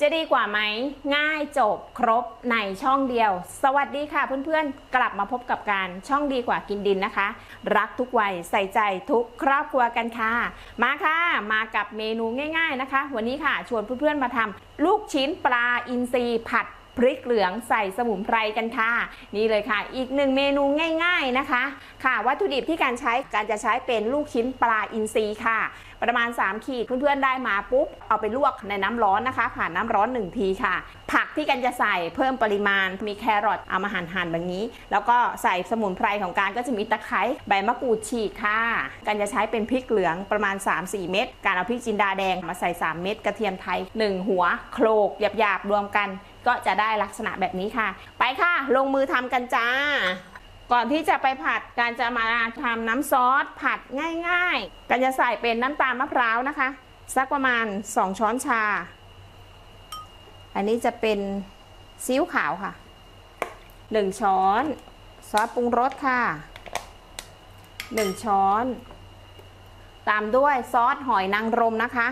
จะดีกว่าไหมง่ายจบครบในช่องเดียว สวัสดีค่ะเพื่อนๆ กลับมาพบกับการช่องดีกว่ากินดินนะคะ รักทุกวัยใส่ใจทุกครอบครัวกันค่ะ มาค่ะ มากับเมนูง่าย ๆนะคะ วันนี้ค่ะ ชวนเพื่อนๆมาทำลูกชิ้นปลาอินทรีผัด พริกเหลืองใส่สมุนไพรกันค่ะ นี่เลยค่ะ อีกหนึ่งเมนูง่ายๆนะคะ ค่ะวัตถุดิบที่การใช้การจะใช้เป็นลูกชิ้นปลาอินทรีค่ะ ประมาณ 3 ขีดเพื่อนๆได้มาปุ๊บ เอาไปลวกในน้ำร้อนนะคะ ผ่านน้ำร้อน 1 ทีค่ะ ผักที่กันจะใส่เพิ่มปริมาณมีแครอทเอามาหั่นๆแบบนี้ แล้วก็ใส่สมุนไพรของการก็จะมีตะไคร้ใบมะกรูดฉีกค่ะ การจะใช้เป็นพริกเหลืองประมาณ 3-4 เม็ดการเอาพริกจินดาแดงมาใส่ 3 เม็ดกระเทียมไทย 1 หัวโคลกหยาบๆรวมกัน ก็จะได้ลักษณะแบบนี้ค่ะ ไปค่ะ ลงมือทำกันจ้า ก่อนที่จะไปผัดการจะมาทำน้ำซอสผัดง่าย ๆการจะใส่เป็นน้ำตาลมะพร้าวนะคะ สักประมาณ 2 ช้อนชา อันนี้จะเป็นซีอิ๊วขาวค่ะ 1 ช้อน ซอสปรุงรสค่ะ 1 ช้อน ตามด้วยซอสหอยนางรมนะคะ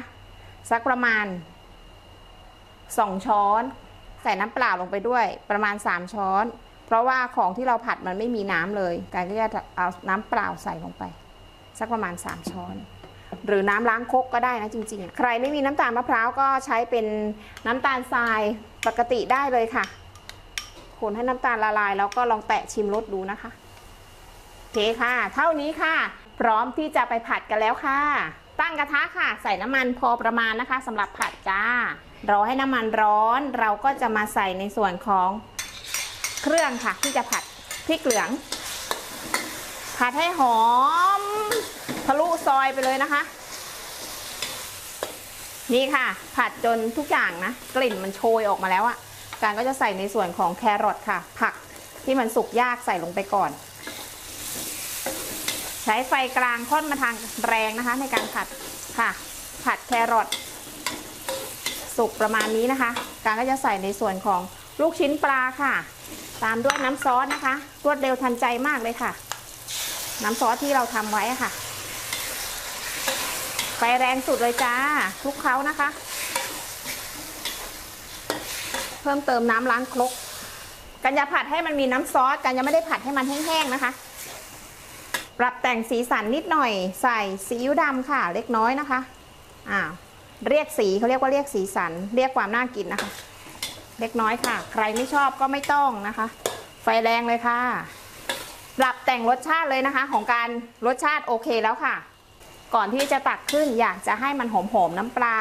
สักประมาณ 2 ช้อน ใส่น้ำเปล่าลงไปด้วยประมาณ 3 ช้อน เพราะว่าของที่เราผัดมันไม่มีน้ำเลยการก็จะเอาน้ำเปล่าใส่ลงไป สักประมาณ 3 ช้อน หรือน้ำล้างครกก็ได้นะจริงๆ ใครไม่มีน้ำตาลมะพร้าวก็ใช้เป็นน้ำตาลทรายปกติได้เลยค่ะ คนให้น้ำตาลละลาย แล้วก็ลองแตะชิมรสดูนะคะโอเคค่ะ เท่านี้ค่ะ พร้อมที่จะไปผัดกันแล้วค่ะ ตั้งกระทะค่ะ ใส่น้ำมันพอประมาณนะคะสำหรับผัดจ้า รอให้น้ำมันร้อน เราก็จะมาใส่ในส่วนของเครื่องค่ะที่จะผัดพริกเหลือง ผัดให้หอม ทะลุซอยไปเลยนะคะ นี่ค่ะ ผัดจนทุกอย่างนะกลิ่นมันโชยออกมาแล้วอะการก็จะใส่ในส่วนของแครอทค่ะ ผักที่มันสุกยากใส่ลงไปก่อน ใช้ไฟกลางค่อนมาทางแรงนะคะ ในการผัดค่ะ ผัดแครอท สุกประมาณนี้นะคะ การก็จะใส่ในส่วนของลูกชิ้นปลาค่ะ ตามด้วยน้ำซอสนะคะ รวดเร็วทันใจมากเลยค่ะ น้ำซอสที่เราทำไว้ค่ะ ไฟแรงสุดเลยจ้าคลุกเคล้านะคะ เพิ่มเติมน้ำล้างครกกันจะผัดให้มันมีน้ำซอสกันยังไม่ได้ผัดให้มันแห้งๆนะคะ ปรับแต่งสีสันนิดหน่อย ใส่ซีอิ๊วดำค่ะ เล็กน้อยนะคะอ้าว เรียกสีเขาเรียกว่าเรียกสีสัน เรียกความน่ากินนะคะ เล็กน้อยค่ะ ใครไม่ชอบก็ไม่ต้องนะคะ ไฟแรงเลยค่ะปรับแต่งรสชาติเลยนะคะ ของการรสชาติโอเคแล้วค่ะ ก่อนที่จะตักขึ้นอยากจะให้มันหอมๆน้ำปลา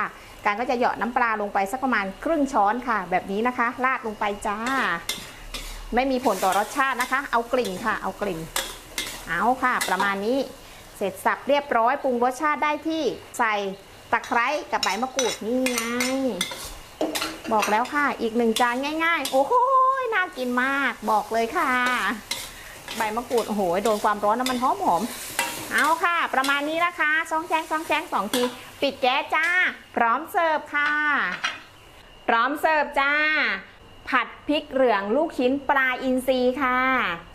การก็จะเหยาะน้ำปลาลงไปสักประมาณครึ่งช้อนค่ะ แบบนี้นะคะ ราดลงไปจ้า ไม่มีผลต่อรสชาตินะคะ เอากลิ่นค่ะ เอากลิ่น เอาค่ะ ประมาณนี้ เสร็จสับเรียบร้อยปรุงรสชาติได้ที่ใส่ ตะไคร้กับใบมะกรูดนี่ไง บอกแล้วค่ะ อีกหนึ่งจานง่าย ๆ โอ้โหน่ากินมากบอกเลยค่ะ ใบมะกรูดโอ้โหโดนความร้อนน้ำมันหอมหอมเอาค่ะ ประมาณนี้นะคะซองแซงซองแซงสองทีปิดแก๊สจ้า พร้อมเสิร์ฟค่ะ พร้อมเสิร์ฟจ้า ผัดพริกเหลืองลูกชิ้นปลาอินทรีค่ะ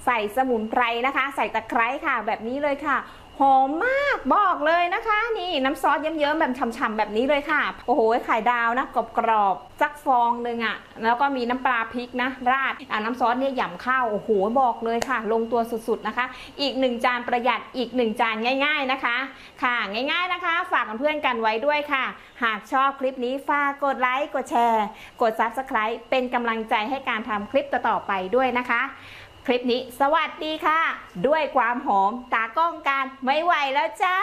ใส่สมุนไพรนะคะ ใส่ตะไคร้ค่ะ แบบนี้เลยค่ะ หอมมากบอกเลยนะคะ นี่น้ำซอสเยิ้มๆแบบฉ่ำๆแบบนี้เลยค่ะ โอ้โหไข่ดาวนะกรอบๆสักฟองหนึ่งอะ่ะ แล้วก็มีน้ำปลาพริกนะราดอ่าน้ำซอสเนี่ยหย่ำข้าวโอ้โหบอกเลยค่ะ ลงตัวสุดๆนะคะ อีกหนึ่งจานประหยัดอีกหนึ่งจานง่าย ๆนะคะ ค่ะง่ายๆนะคะ ฝากเพื่อนๆกันไว้ด้วยค่ะ หากชอบคลิปนี้ฝากกดไลค์กดแชร์ กด Subscribe เป็นกำลังใจให้การทำคลิปต่อๆไปด้วยนะคะ คลิปนี้ สวัสดีค่ะ ด้วยความหอมตากล้องการไม่ไหวแล้วจ้า